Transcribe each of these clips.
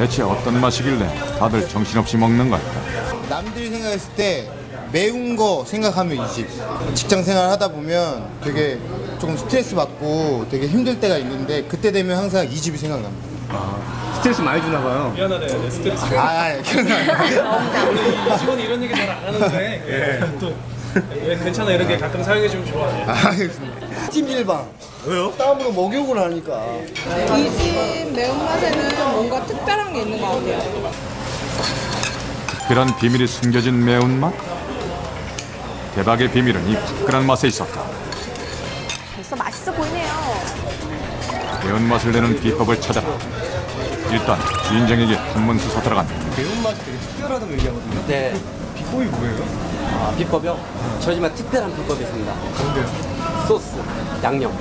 대체 어떤 맛이길래 다들 정신없이 먹는 걸까? 남들이 생각했을 때 매운 거 생각하면 이 집. 직장 생활 하다 보면 되게 조금 스트레스 받고 되게 힘들 때가 있는데 그때 되면 항상 이 집이 생각납니다. 스트레스 많이 주나 봐요. 미안하네 내 스트레스 아, 아, 기억나요. 원래 이 직원이 이런 얘기 잘안 하는데 또 왜 괜찮아 이런 게 가끔 사용해주면 좋아해 아, 알겠습니다. 찜질방. 왜요? 땀으로 목욕을 하니까. 이 집 매운맛에는 뭔가 특별한 게 있는 것 같아요. 특별한 비밀이 숨겨진 매운맛? 대박의 비밀은 이 화끈한 맛에 있었다. 벌써 맛있어 보이네요. 매운맛을 내는 비법을 찾아라. 일단 주인장에게 한문수사 들어간다. 매운맛이 되게 특별하다고 얘기하거든요. 네. 비법이 뭐예요? 아, 비법이요? 저희 집만 특별한 비법이 있습니다. 뭔데요? 소스, 양념.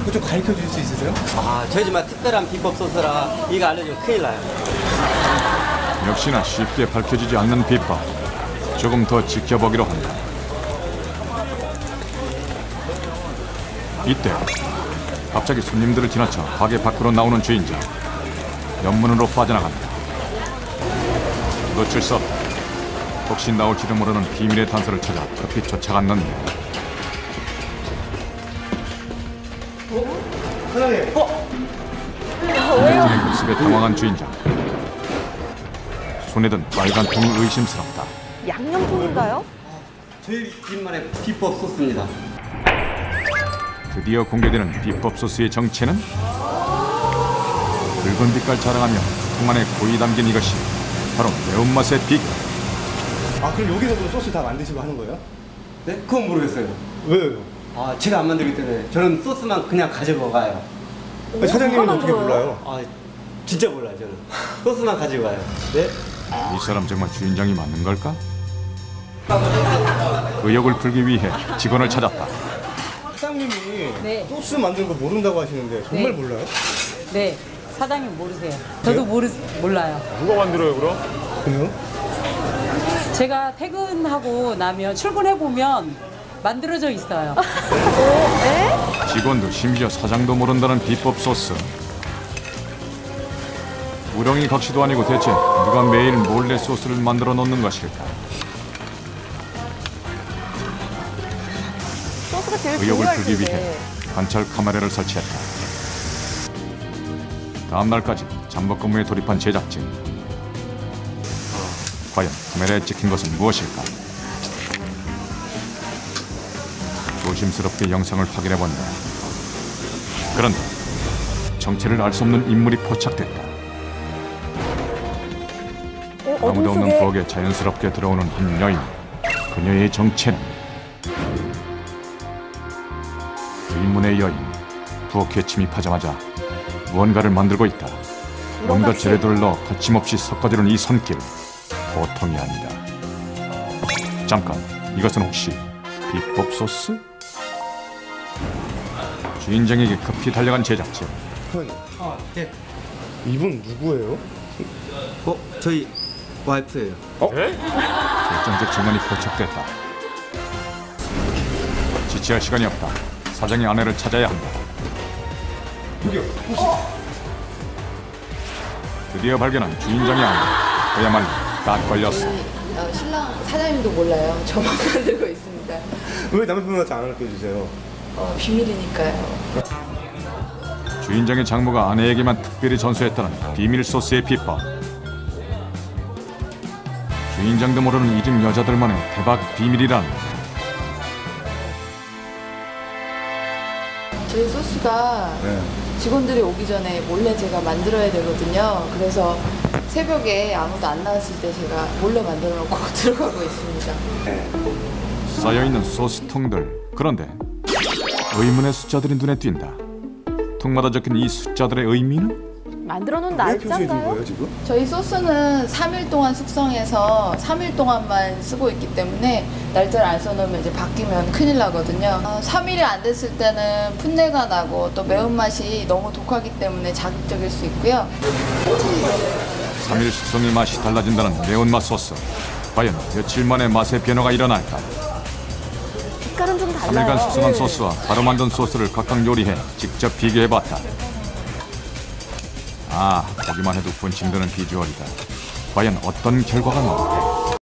그거 좀 가르쳐 주실 수 있으세요? 아, 저희 집만 특별한 비법 소스라 이거 알려주면 큰일 나요. 역시나 쉽게 밝혀지지 않는 비법. 조금 더 지켜보기로 한다. 이때 갑자기 손님들을 지나쳐 가게 밖으로 나오는 주인장. 옆문으로 빠져나간다. 놓칠 수 없다. 혹시 나올지도 모르는 비밀의 단서를 찾아 급히 쫓아갔는데 주인장의 모습에 당황한 주인장. 손에 든 빨간 통이 의심스럽다. 양념통인가요? 저희 집만의 비법 소스입니다. 드디어 공개되는 비법 소스의 정체는 붉은 빛깔 자랑하며 통 안에 고이 담긴 이것이 바로 매운맛의 빛. 아 그럼 여기서도 소스 다 만드시고 하는 거예요? 네? 그건 모르겠어요. 왜요? 아, 제가 안 만들기 때문에 저는 소스만 그냥 가지고 가요. 아니, 사장님은 어떻게 만들어요? 몰라요? 아, 진짜 몰라요, 저는. 소스만 가지고 가요. 네? 이 사람 정말 주인장이 맞는 걸까? 의욕을 풀기 위해 직원을 찾았다. 사장님이 네. 소스 만드는 거 모른다고 하시는데 정말 네. 몰라요? 네, 사장님 모르세요. 저도 모르, 몰라요. 그래요? 제가 퇴근하고 나면 출근해보면 만들어져 있어요. 직원도 심지어 사장도 모른다는 비법 소스. 우렁이 각시도 아니고 대체 누가 매일 몰래 소스를 만들어 놓는 것일까? 소스가 제일 의욕을 풀기 위해. 관찰 카메라를 설치했다. 다음 날까지 잠복 근무에 돌입한 제작진. 과연 카메라에 찍힌 것은 무엇일까? 조심스럽게 영상을 확인해 본다. 그런데 정체를 알 수 없는 인물이 포착됐다. 어, 아무도 없는 속에 부엌에 자연스럽게 들어오는 한 여인. 그녀의 정체는 의문의 여인. 부엌에 침입하자마자 무언가를 만들고 있다. 낚시. 재료들을 넣어 거침없이 섞어주는 이 손길. 보통이 아니다. 잠깐, 이것은 혹시 비법 소스? 주인장에게 급히 달려간 제작진. 아, 네. 이분 누구예요? 어, 저희 와이프예요. 결정적 증언이 포착됐다. 지체할 시간이 없다. 사장의 아내를 찾아야 한다. 드디어 발견한 주인장의 아내. 그야말로 딱 걸렸어. 어, 신랑 사장님도 몰라요. 저만 만들고 있습니다. 왜 남편분한테 안 알려주세요? 어, 비밀이니까요. 주인장의 장모가 아내에게만 특별히 전수했다는 비밀 소스의 비법. 주인장도 모르는 이집 여자들만의 대박 비밀이란 저희 소스가 직원들이 오기 전에 몰래 제가 만들어야 되거든요. 그래서 새벽에 아무도 안 나왔을 때 제가 몰래 만들어 놓고 들어가고 있습니다. 쌓여있는 소스통들. 그런데 의문의 숫자들이 눈에 띈다. 통마다 적힌 이 숫자들의 의미는? 만들어 놓은 날짜인가요? 지금? 저희 소스는 3일 동안 숙성해서 3일 동안만 쓰고 있기 때문에 날짜를 안 써놓으면 이제 바뀌면 큰일 나거든요. 어, 3일이 안 됐을 때는 풋내가 나고 또 매운맛이 너무 독하기 때문에 자극적일 수 있고요. 3일 숙성의 맛이 달라진다는 매운맛 소스. 과연 며칠 만에 맛의 변화가 일어날까? 색깔은 좀 달라요. 3일간 숙성한 소스와 바로 만든 소스를 각각 요리해 직접 비교해봤다. 아, 보기만 해도 군침드는 비주얼이다. 과연 어떤 결과가 나올까?